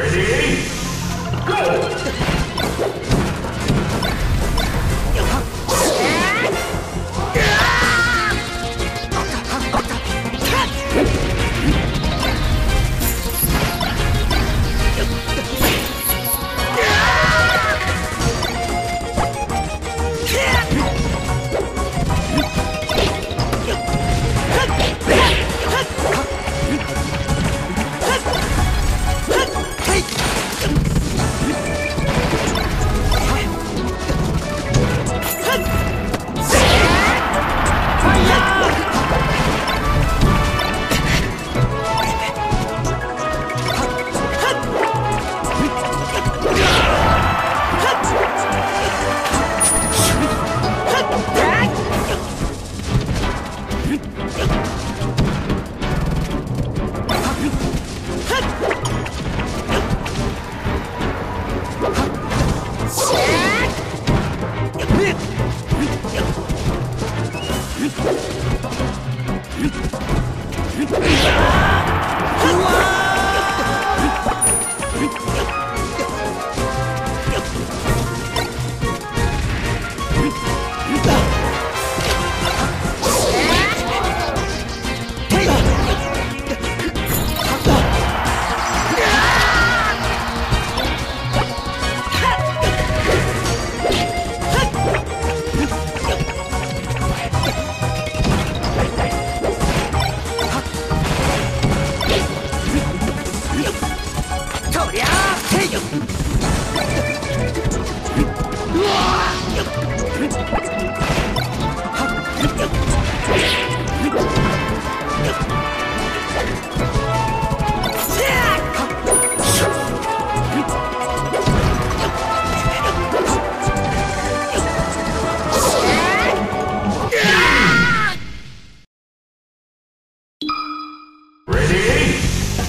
Ready? Go!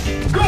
Go!